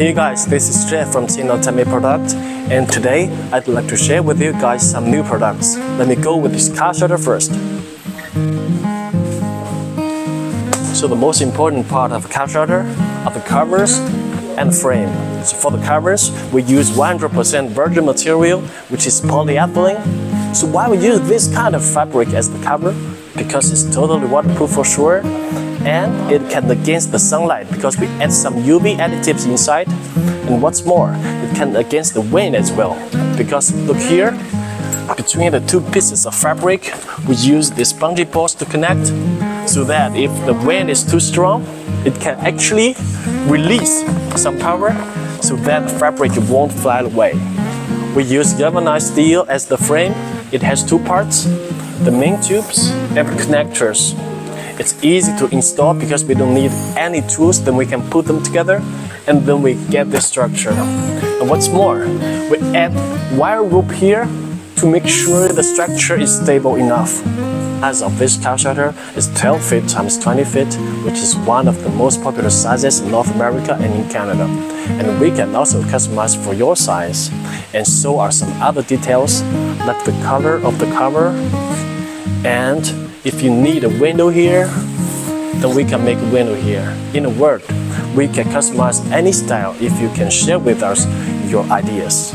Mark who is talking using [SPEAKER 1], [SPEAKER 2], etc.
[SPEAKER 1] Hey guys, this is Jeff from Tino Taimei Product and today I'd like to share with you guys some new products. Let me go with this car shelter first. So the most important part of a car shelter are the covers and the frame. So for the covers, we use 100% virgin material which is polyethylene. So why we use this kind of fabric as the cover? Because it's totally waterproof for sure and it can against the sunlight because we add some UV additives inside. And what's more it can against the wind as well. Because look here between the two pieces of fabric we use these bungee balls to connect so that if the wind is too strong it can actually release some power so that the fabric won't fly away. We use galvanized steel as the frame. It has two parts the main tubes and connectors it's easy to install because we don't need any tools, then we can put them together and then we get the structure. And what's more, we add wire rope here to make sure the structure is stable enough. As of this car shelter is 12 feet times 20 feet, which is one of the most popular sizes in North America and in Canada. And we can also customize for your size. And so are some other details, like the color of the cover and if you need a window here, then we can make a window here. In a word, we can customize any style if you can share with us your ideas.